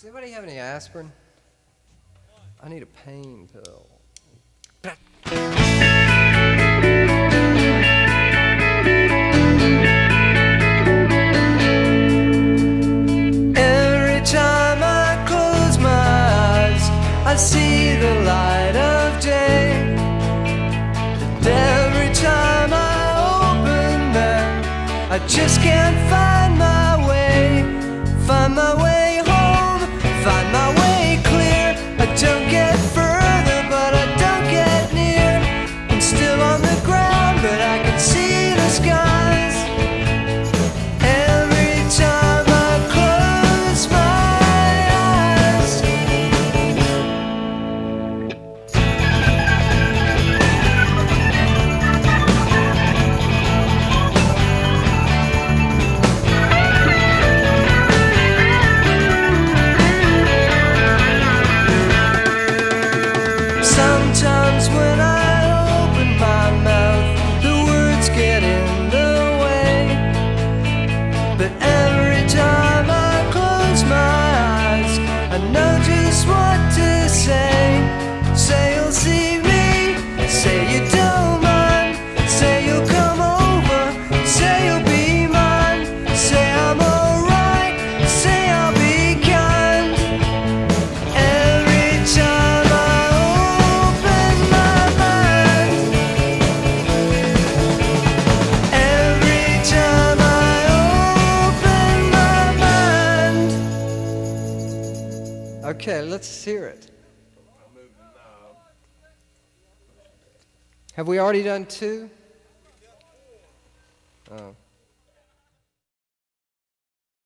Does anybody have any aspirin? I need a pain pill. Every time I close my eyes, I see the light of day. And every time I open them, I just can't find my Okay, let's hear it. Have we already done two? Oh.